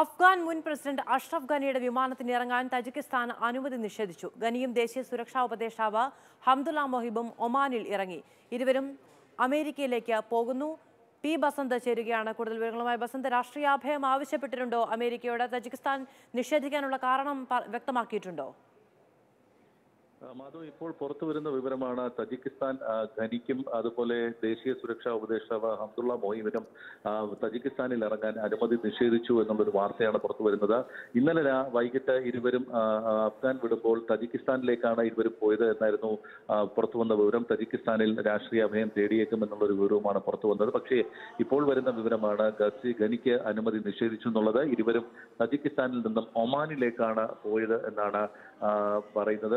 അഫ്ഗാൻ മുൻ പ്രസിഡന്റ് അഷ്റഫ് ഖനിയുടെ വിമാനത്തിന് ഇറങ്ങാൻ തജിക്കിസ്ഥാൻ അനുമതി നിഷേധിച്ചു. ഖനിയും ദേശീയ സുരക്ഷാ ഉപദേഷ്ടാവ് ഹംദുല്ല മൊഹിബും ഒമാനിൽ ഇറങ്ങി. ഇരുവരും അമേരിക്കയിലേക്ക് പോകുന്നു. പി. ബസന്ത് ചേരുകയാണ്. കൂടുതൽ വിവരങ്ങളുമായി ബസന്ത് രാഷ്ട്രീയാഭയം ആവശ്യപ്പെട്ടിട്ടുണ്ടോ? അമേരിക്കയോട് തജിക്കിസ്ഥാൻ നിഷേധിക്കാനുള്ള കാരണം വ്യക്തമാക്കിയിട്ടുണ്ടോ? ആ, മാധു ഇപ്പോൾ പുറത്തു വരുന്ന വിവരമാണ് തജിക്കിസ്ഥാൻ ഖനിക്കും അതുപോലെ ദേശീയ സുരക്ഷാ ഉപദേഷ്ടാവ് ഹംദുള്ള മോയിമിനും തജിക്കിസ്ഥാനിൽ ഇറങ്ങാൻ അനുമതി നിഷേധിച്ചു എന്നുള്ളൊരു വാർത്തയാണ് പുറത്തു വരുന്നത്. ഇന്നലെ വൈകിട്ട് ഇരുവരും അഫ്ഗാൻ വിടുമ്പോൾ തജിക്കിസ്ഥാനിലേക്കാണ് ഇരുവരും പോയത് എന്നായിരുന്നു പുറത്തു വന്ന വിവരം. തജിക്കിസ്ഥാനിൽ രാഷ്ട്രീയ അഭയം തേടിയേക്കും എന്നുള്ളൊരു വിവരവുമാണ് പുറത്തു വന്നത്. പക്ഷേ ഇപ്പോൾ വരുന്ന വിവരമാണ് ഗസി ഖനിക്ക് അനുമതി നിഷേധിച്ചു എന്നുള്ളത്. ഇരുവരും തജിക്കിസ്ഥാനിൽ നിന്നും ഒമാനിലേക്കാണ് പോയത് എന്നാണ് പറയുന്നത്. പറയുന്നത്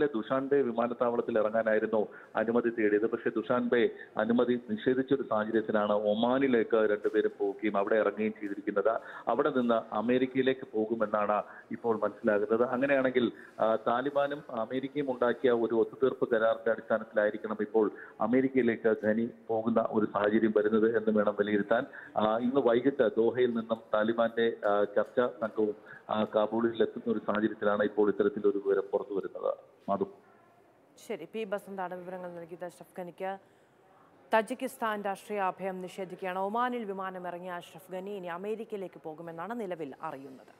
തജിക്കിസ്ഥാനിലെ ദുഷാൻബെ വിമാനത്താവളത്തിൽ ഇറങ്ങാനായിരുന്നു അനുമതി തേടിയത്. പക്ഷേ ദുഷാൻബെ അനുമതി നിഷേധിച്ച ഒരു സാഹചര്യത്തിലാണ് ഒമാനിലേക്ക് രണ്ടുപേരും പോവുകയും അവിടെ ഇറങ്ങുകയും ചെയ്തിരിക്കുന്നത്. അവിടെ നിന്ന് അമേരിക്കയിലേക്ക് പോകുമെന്നാണ് ഇപ്പോൾ മനസ്സിലാകുന്നത്. അങ്ങനെയാണെങ്കിൽ താലിബാനും അമേരിക്കയും ഉണ്ടാക്കിയ ഒരു ഒത്തുതീർപ്പ് കരാറിന്റെ അടിസ്ഥാനത്തിലായിരിക്കണം ഇപ്പോൾ അമേരിക്കയിലേക്ക് ഖനി പോകുന്ന ഒരു സാഹചര്യം വരുന്നത് എന്ന് വേണം വിലയിരുത്താൻ. ഇന്ന് വൈകിട്ട് ദോഹയിൽ നിന്നും താലിബാന്റെ ചർച്ചാ സംഘവും കാബൂളിൽ എത്തുന്ന ഒരു സാഹചര്യത്തിലാണ് ഇപ്പോൾ ഇത്തരത്തിലൊരു വിവരം പുറത്തു വരുന്നത്. മധു. ശരി പി ബസന്താണ് വിവരങ്ങൾ നൽകിയത് അഷ്റഫ് ഖനിക്ക്. തജിക്കിസ്ഥാൻ രാഷ്ട്രീയ അഭയം നിഷേധിക്കുകയാണ്. ഒമാനിൽ വിമാനം ഇറങ്ങിയ അഷ്റഫ് ഖനി ഇനി അമേരിക്കയിലേക്ക് പോകുമെന്നാണ് നിലവിൽ അറിയുന്നത്.